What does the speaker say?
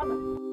Bakalım.